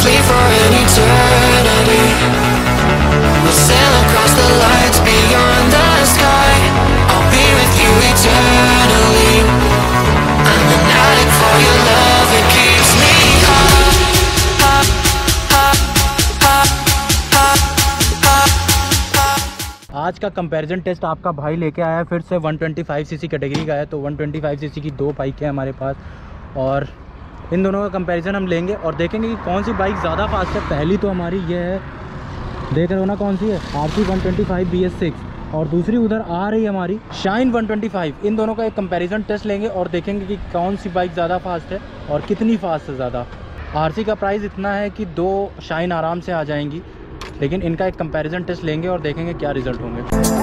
sleep for an eternity. We'll sail across the lights beyond the sky. I'll be with you eternally. I'm an addict for your love, it keeps me up. आज का comparison test आपका भाई लेके आया है फिर से 125 CC category का है तो 125 सीसी की दो बाइक है हमारे पास और इन दोनों का कंपैरिजन हम लेंगे और देखेंगे कि कौन सी बाइक ज़्यादा फास्ट है। पहली तो हमारी ये है। देख रहे हो ना कौन सी है? R C one twenty five B S six और दूसरी उधर आ रही है हमारी शाइन 125 इन दोनों का एक कंपैरिजन टेस्ट लेंगे और देखेंगे कि कौन सी बाइक ज़्यादा फास्ट है और कितनी फास्ट है ज़्यादा। आरसी का प्राइस इतना है कि दो शाइन आराम से आ जाएँगी, लेकिन इनका एक कंपैरिजन टेस्ट लेंगे और देखेंगे क्या रिज़ल्ट होंगे।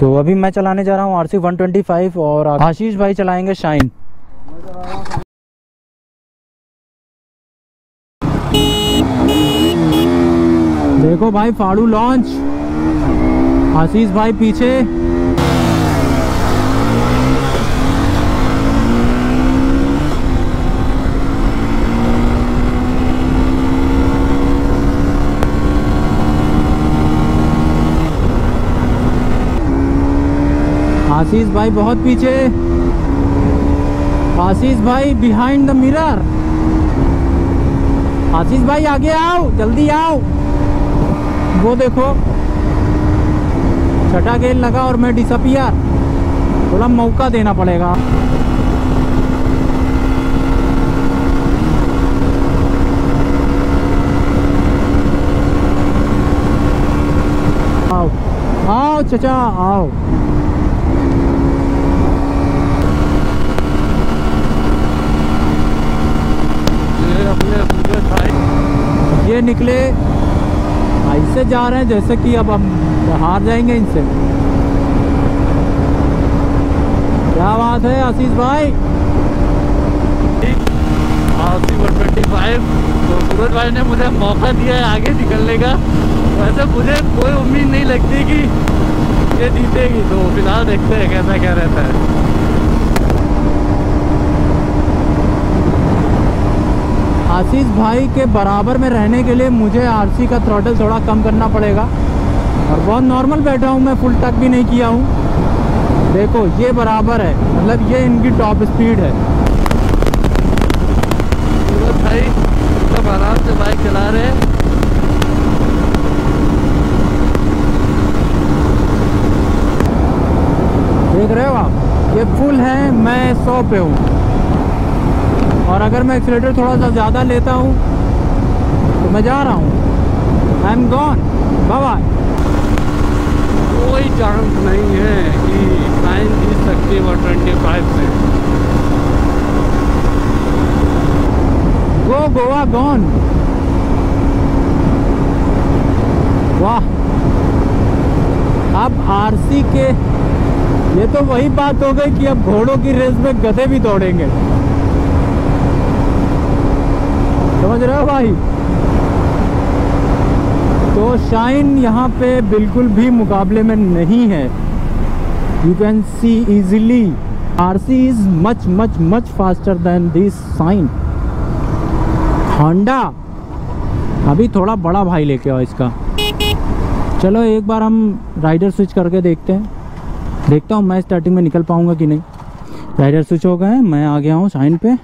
तो अभी मैं चलाने जा रहा हूँ R C one twenty five और आशीष भाई चलाएँगे शाइन देखो भाई फाड़ू लॉन्च आशीष भाई पीछे। आशीष भाई बहुत पीछे। आशीष भाई बिहाइंड द मिरर आशीष भाई, आगे आओ, जल्दी आओ। वो देखो। छठा गेल लगा और मैं डिसपियर थोड़ा मौका देना पड़ेगा। आओ। आओ, चचा, आओ। निकले ऐसे जा रहे हैं, जैसे कि अब हम हार जाएँगे इनसे। क्या बात है, आशीष भाई? ट्वेंटी फाइव तो सूरज भाई ने मुझे मौका दिया है आगे निकलने का। वैसे मुझे कोई उम्मीद नहीं लगती कि ये जीतेगी तो फ़िलहाल देखते हैं कैसा क्या रहता है। आशीष भाई के बराबर में रहने के लिए मुझे आरसी का थ्रॉटल थोड़ा कम करना पड़ेगा। और बहुत नॉर्मल बैठा हूँ मैं फुल टक भी नहीं किया हूँ। देखो ये बराबर है। मतलब ये इनकी टॉप स्पीड है। भाई सब आराम से बाइक चला रहे हैं। देख रहे हो आप? ये फुल है मैं सौ पे हूँ। अगर मैं एक्सीटर थोड़ा सा ज़्यादा लेता हूँ तो मैं जा रहा हूँ। आई एम गॉन बाबा कोई चांस नहीं है कि साइन जीत सकती है ट्वेंटी फाइव से। गो गोवा गॉन वाह। अब आरसी के ये तो वही बात हो गई कि अब घोड़ों की रेस में गधे भी दौड़ेंगे। समझ रहे हो भाई? तो शाइन यहाँ पे बिल्कुल भी मुकाबले में नहीं है। You can see easily R C is much much much faster than this Shine Honda अभी थोड़ा बड़ा भाई लेके आओ इसका। चलो एक बार हम राइडर स्विच करके देखते हैं। देखता हूँ मैं स्टार्टिंग में निकल पाऊँगा कि नहीं। राइडर स्विच हो गए मैं आ गया हूँ साइन पे।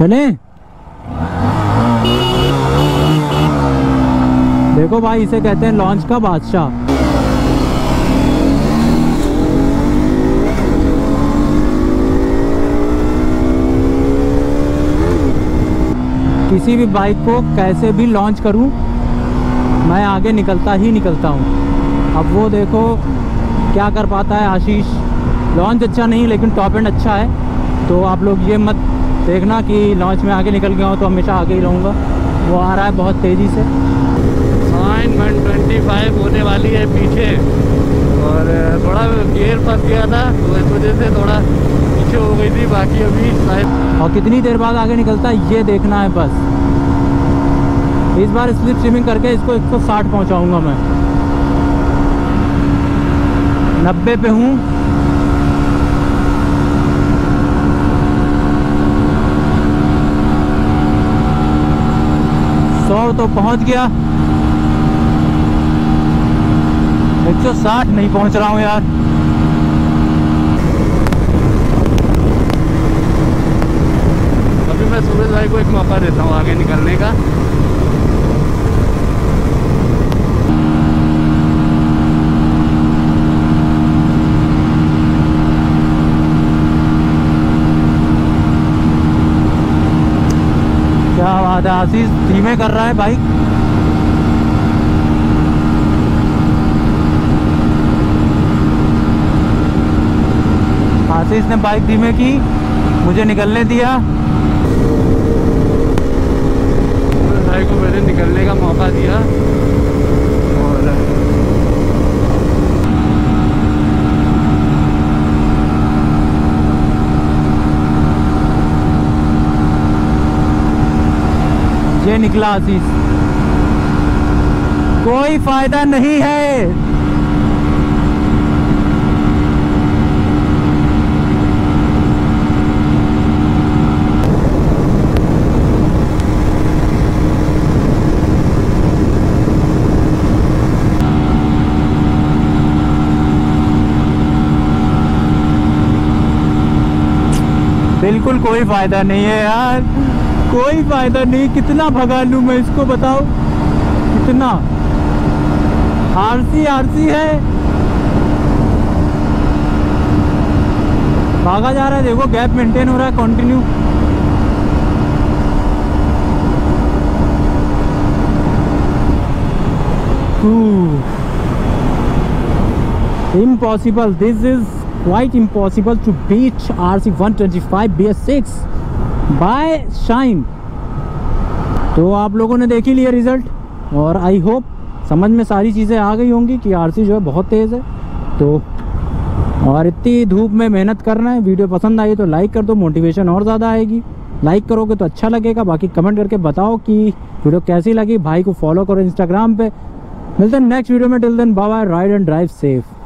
चले। देखो भाई, इसे कहते हैं लॉन्च का बादशाह। किसी भी बाइक को कैसे भी लॉन्च करूँ, मैं आगे निकलता ही निकलता हूँ। अब वो देखो क्या कर पाता है आशीष। लॉन्च अच्छा नहीं, लेकिन टॉप एंड अच्छा है। तो आप लोग ये मत देखना कि लॉन्च में आगे निकल गया हूँ तो हमेशा आगे ही रहूँगा। वो आ रहा है बहुत तेज़ी से। साइन वन ट्वेंटी फाइव होने वाली है पीछे। और थोड़ा गेयर फंस गया था तो इस वजह से थोड़ा पीछे हो गई थी बाकी अभी शायद और कितनी देर बाद आगे निकलता है ये देखना है बस। इस बार स्लिप स्विमिंग करके इसको 160 पहुंचाऊँगा मैं। नब्बे पे हूँ सौ तो पहुँच गया। 160 नहीं पहुँच रहा हूँ यार। अभी मैं सूरज भाई को एक मौका देता हूँ आगे निकलने का। क्या है आशीष धीमे कर रहा है बाइक। आशीष ने बाइक धीमे की, मुझे निकलने दिया। भाई को मैंने निकलने का मौका दिया और ये निकला आशीष। कोई फ़ायदा नहीं है। बिल्कुल कोई फ़ायदा नहीं है यार। कोई फ़ायदा नहीं। कितना भगा लूँ मैं इसको बताओ कितना? आरसी आरसी है। भागा जा रहा है। देखो गैप मेंटेन हो रहा है continue impossible. This is quite impossible to beat RC125 BS6 by Shine तो आप लोगों ने देख ही लिया रिज़ल्ट और आई होप समझ में सारी चीज़ें आ गई होंगी कि आरसी जो है बहुत तेज़ है. तो और इतनी धूप में मेहनत करना है. वीडियो पसंद आई तो लाइक कर दो. मोटिवेशन और ज़्यादा आएगी. लाइक करोगे तो अच्छा लगेगा. बाकी कमेंट करके बताओ कि वीडियो कैसी लगी. भाई को फॉलो करो इंस्टाग्राम पे. मिलते हैं नेक्स्ट वीडियो में. Till then bye ride and drive safe